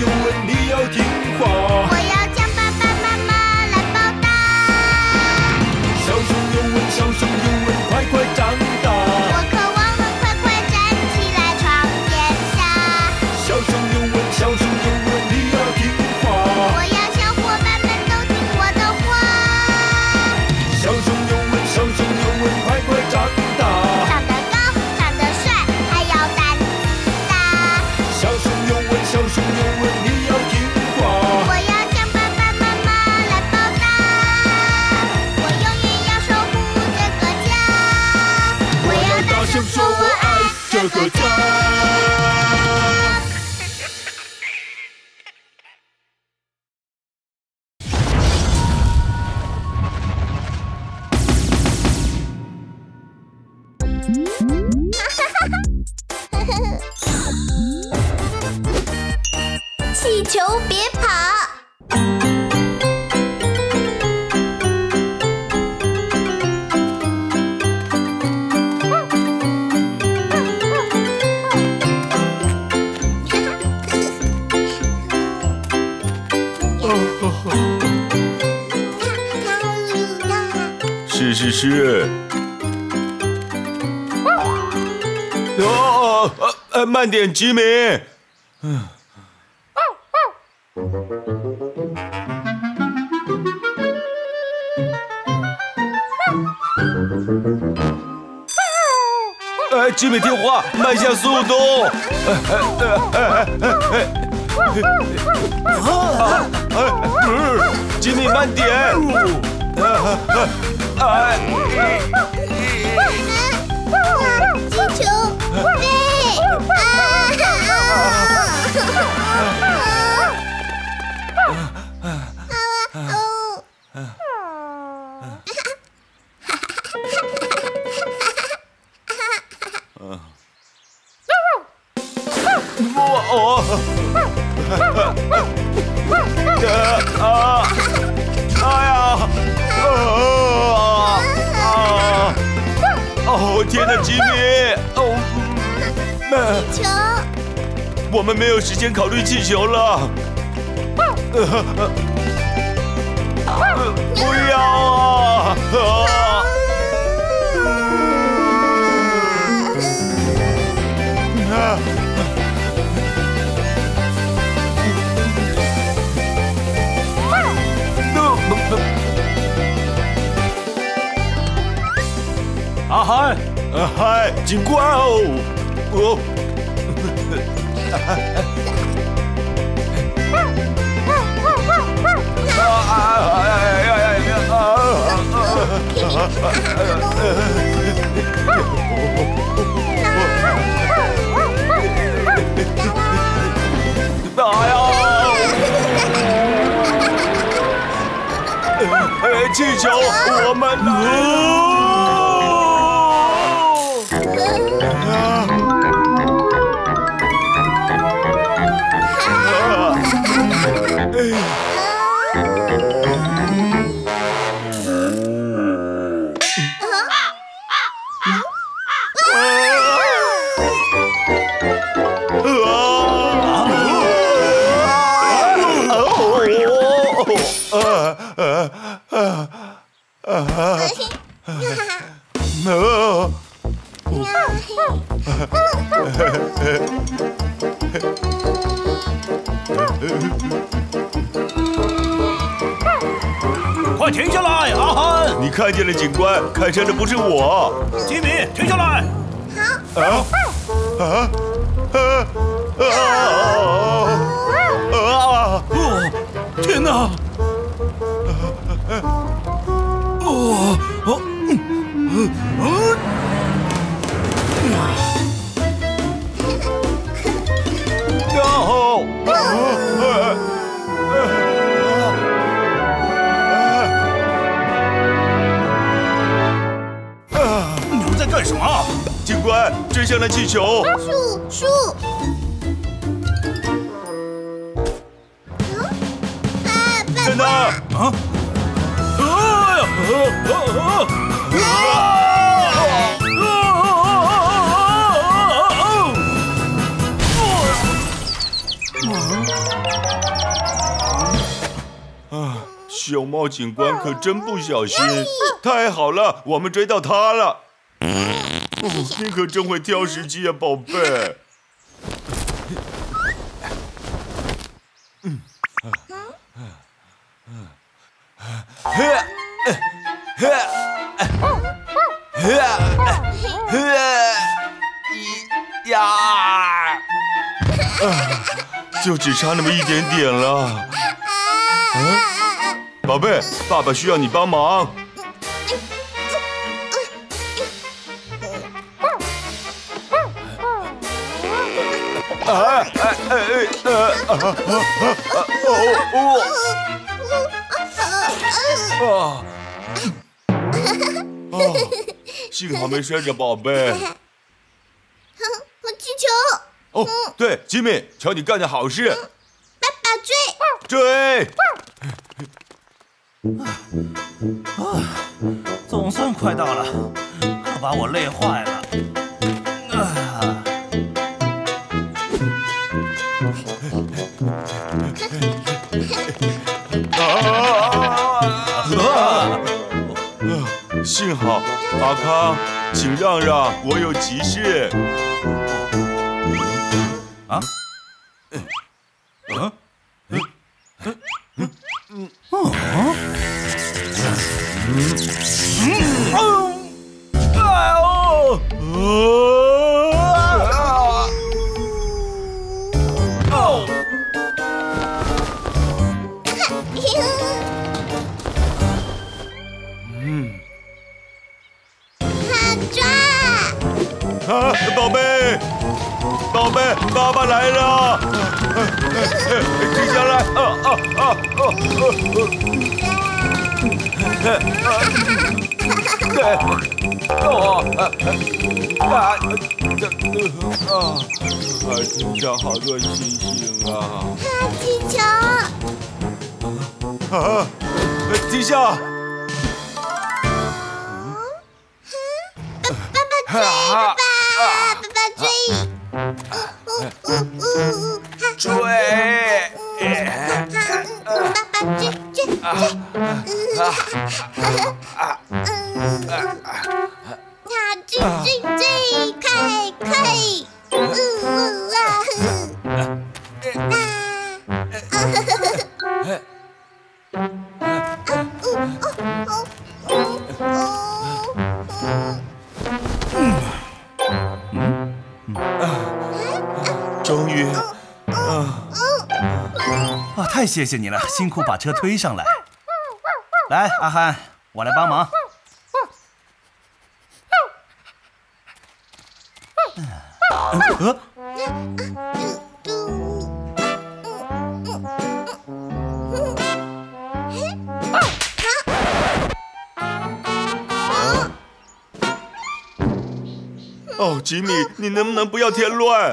you and me. 是。啊啊！慢点，吉米。嗯。哎，吉米听话，慢下速度。吉米慢点。uh, 没有时间考虑气球了。不要。啊啊啊啊啊啊嗨警官哦哦气球，我们来。呃呃呃呃呃快停下来，阿憨！你看见了警官，开车的不是我。吉米，停下来！好。啊啊啊啊！啊啊啊追上了气球。树树。真的？啊？啊呀！啊啊啊！熊猫警官可真不小心，太好了，我们追到他了。哦，你可真会挑时机啊，宝贝！嗯，呀！就只差那么一点点了。嗯，宝贝，爸爸需要你帮忙。啊哎哎哎呃啊啊啊哦哦啊哦，幸好没摔着，宝贝。气球。哦，对，吉米，瞧你干的好事。爸爸追追。啊，总算快到了，可把我累坏了。啊！幸好，阿康，请让让，我有急事。啊？嗯？嗯？宝贝，爸爸来了！停下来！啊啊啊啊！哦啊！这啊，天上好多星星啊！气球！啊！停下！爸爸追！爸！爸追！追追追！快快！终于，啊，太谢谢你了，辛苦把车推上来。来，阿憨，我来帮忙。呃。哦，吉米，你能不能不要添乱？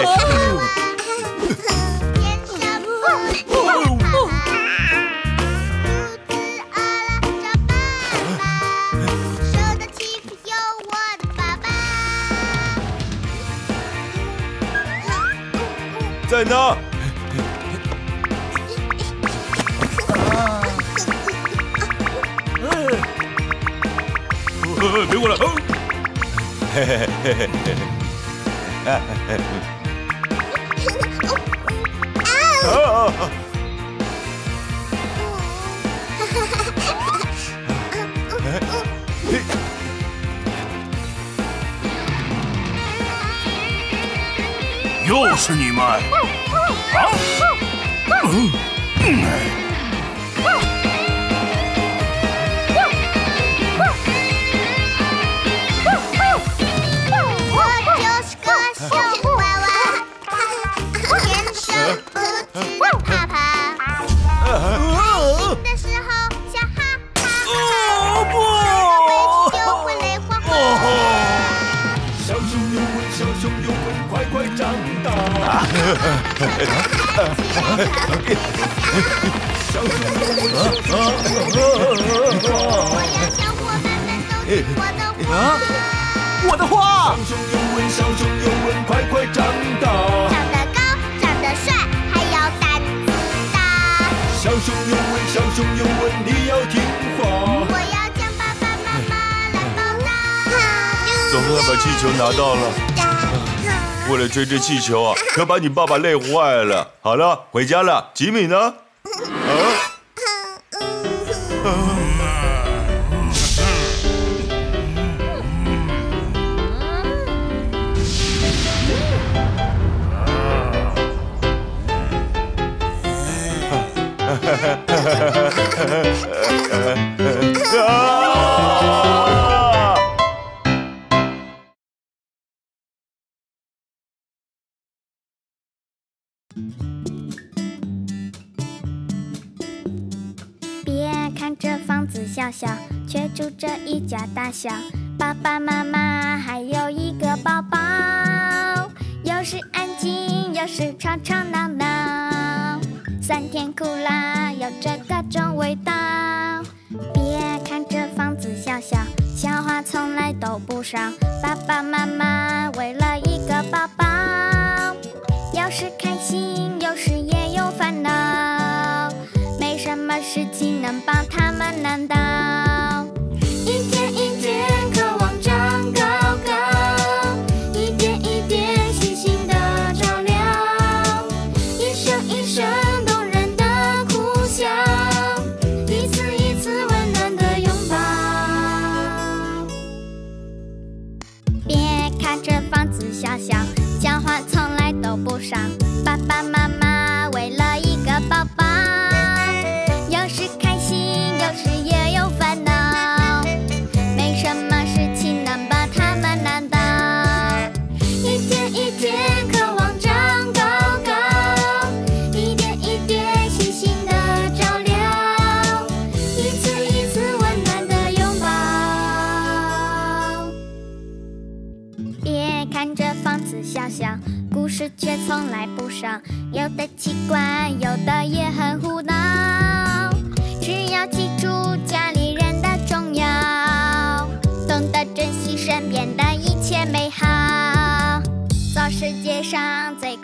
在呢。别过来！嘿嘿嘿嘿嘿嘿！哎哎哎！啊！又是你们！啊！嗯嗯。啊，我的花小熊有问，小熊有文，快快长大。长得高，长得帅，还要胆子大。小熊有问，小熊有问，你要听话。我要将爸爸妈妈来报答。总算把气球拿到了。为了追这气球啊，可把你爸爸累坏了。好了，回家了。吉米呢？啊？啊！住着一家大小。爸爸妈妈还有一个宝宝，有时安静，有时吵吵闹闹。酸甜苦辣有着各种味道。别看这房子小小，笑话从来都不少。爸爸妈妈为了一个宝宝，有时开心，有时也有烦恼。没什么事情能帮他们难倒。爸爸妈妈为了一个宝宝，有时开心，有时也有烦恼。没什么事情能把他们难倒。一天一天渴望长高高，一点一点细心的照料，一次一次温暖的拥抱。别看这房子小小，故事却从来不少，有的奇怪，有的也很胡闹。只要记住家里人的重要，懂得珍惜身边的一切美好，做世界上最